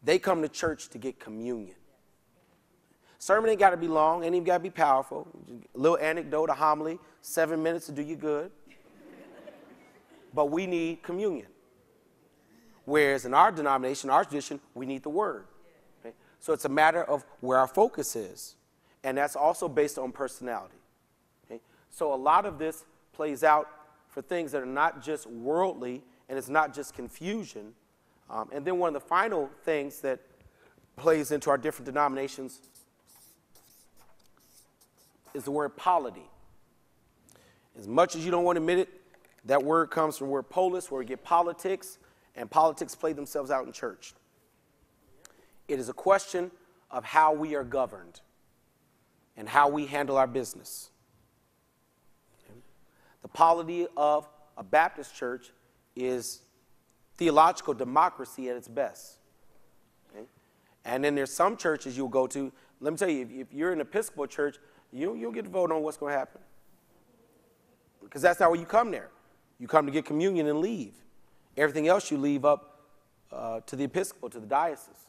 They come to church to get communion. Sermon ain't got to be long, ain't even got to be powerful. A little anecdote, a homily, seven minutes to do you good. but we need communion. Whereas in our denomination, our tradition, we need the word. So it's a matter of where our focus is. And that's also based on personality. Okay? So a lot of this plays out for things that are not just worldly and it's not just confusion. Um, and then one of the final things that plays into our different denominations is the word polity. As much as you don't want to admit it, that word comes from word polis, where we get politics, and politics play themselves out in church. It is a question of how we are governed and how we handle our business. The polity of a Baptist church is theological democracy at its best. Okay? And then there's some churches you'll go to. Let me tell you, if, if you're an Episcopal church, you, you'll get to vote on what's going to happen. Because that's not where you come there. You come to get communion and leave. Everything else you leave up uh, to the Episcopal, to the diocese.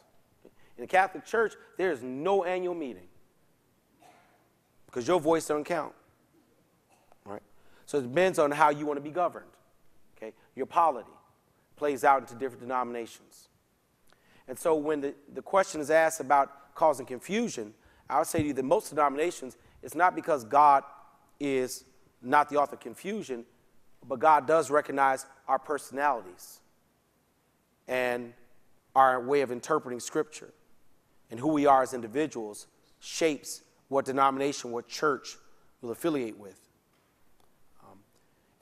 In the Catholic Church, there is no annual meeting because your voice doesn't count. So it depends on how you want to be governed. Okay? Your polity plays out into different denominations. And so when the, the question is asked about causing confusion, I would say to you that most denominations, it's not because God is not the author of confusion, but God does recognize our personalities and our way of interpreting Scripture and who we are as individuals shapes what denomination, what church we'll affiliate with.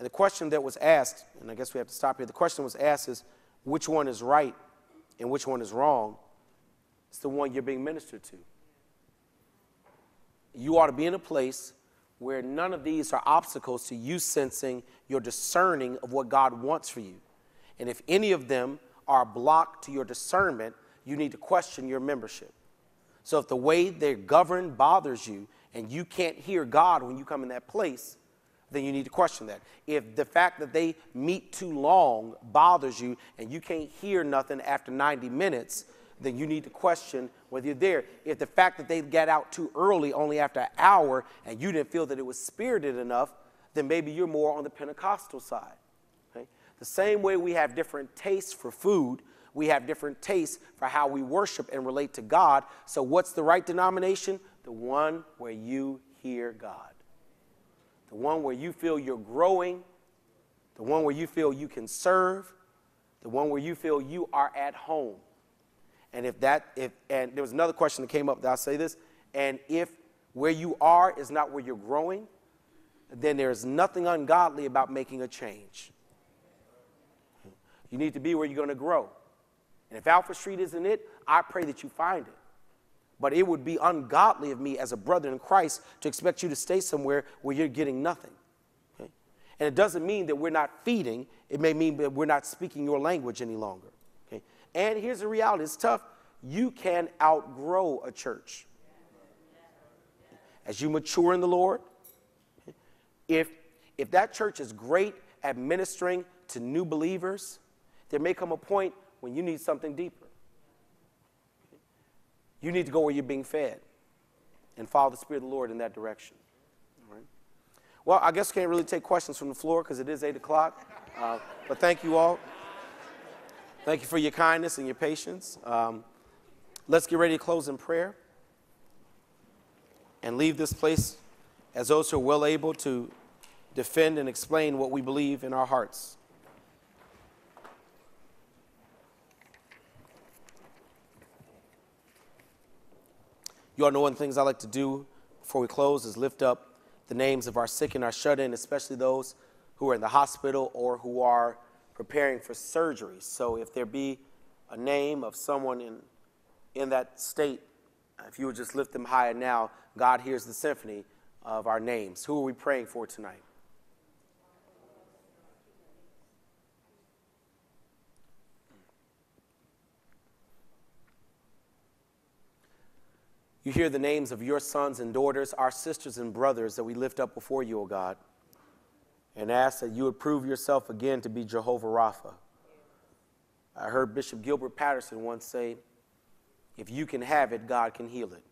And the question that was asked, and I guess we have to stop here, the question was asked is which one is right and which one is wrong? It's the one you're being ministered to. You ought to be in a place where none of these are obstacles to you sensing your discerning of what God wants for you. And if any of them are a block to your discernment, you need to question your membership. So if the way they're governed bothers you and you can't hear God when you come in that place, then you need to question that. If the fact that they meet too long bothers you and you can't hear nothing after 90 minutes, then you need to question whether you're there. If the fact that they get out too early, only after an hour, and you didn't feel that it was spirited enough, then maybe you're more on the Pentecostal side. Okay? The same way we have different tastes for food, we have different tastes for how we worship and relate to God. So, what's the right denomination? The one where you hear God, the one where you feel you're growing, the one where you feel you can serve, the one where you feel you are at home. And if that, if, and there was another question that came up that I'll say this, and if where you are is not where you're growing, then there's nothing ungodly about making a change. You need to be where you're going to grow. And if Alfred Street isn't it, I pray that you find it. But it would be ungodly of me as a brother in Christ to expect you to stay somewhere where you're getting nothing. Okay? And it doesn't mean that we're not feeding, it may mean that we're not speaking your language any longer. Okay? And here's the reality it's tough. You can outgrow a church. As you mature in the Lord, if, if that church is great at ministering to new believers, there may come a point when you need something deeper. You need to go where you're being fed and follow the Spirit of the Lord in that direction. All right? Well, I guess can't really take questions from the floor because it is 8 o'clock. Uh, but thank you all. Thank you for your kindness and your patience. Um, let's get ready to close in prayer and leave this place as those who are well able to defend and explain what we believe in our hearts. You all know one of the things I like to do before we close is lift up the names of our sick and our shut in, especially those who are in the hospital or who are preparing for surgery. So if there be a name of someone in, in that state, if you would just lift them higher now, God hears the symphony of our names. Who are we praying for tonight? You hear the names of your sons and daughters, our sisters and brothers that we lift up before you, O God, and ask that you would prove yourself again to be Jehovah Rapha. I heard Bishop Gilbert Patterson once say, if you can have it, God can heal it.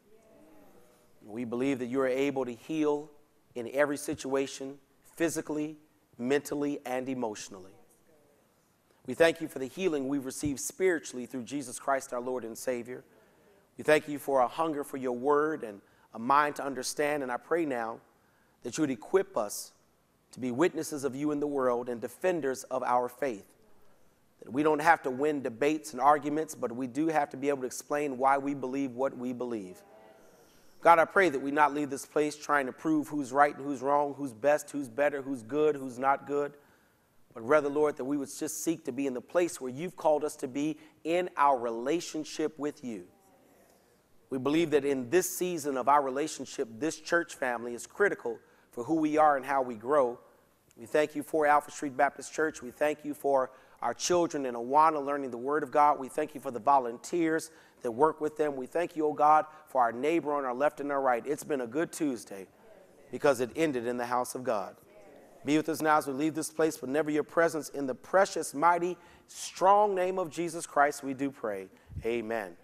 We believe that you are able to heal in every situation, physically, mentally, and emotionally. We thank you for the healing we've received spiritually through Jesus Christ, our Lord and Savior. We thank you for a hunger for your word and a mind to understand. And I pray now that you would equip us to be witnesses of you in the world and defenders of our faith. That we don't have to win debates and arguments, but we do have to be able to explain why we believe what we believe. God, I pray that we not leave this place trying to prove who's right and who's wrong, who's best, who's better, who's good, who's not good, but rather, Lord, that we would just seek to be in the place where you've called us to be in our relationship with you. We believe that in this season of our relationship, this church family is critical for who we are and how we grow. We thank you for Alfred Street Baptist Church. We thank you for our children in Awana learning the Word of God. We thank you for the volunteers that work with them. We thank you, oh God, for our neighbor on our left and our right. It's been a good Tuesday because it ended in the house of God. Be with us now as we leave this place, but never your presence. In the precious, mighty, strong name of Jesus Christ, we do pray. Amen.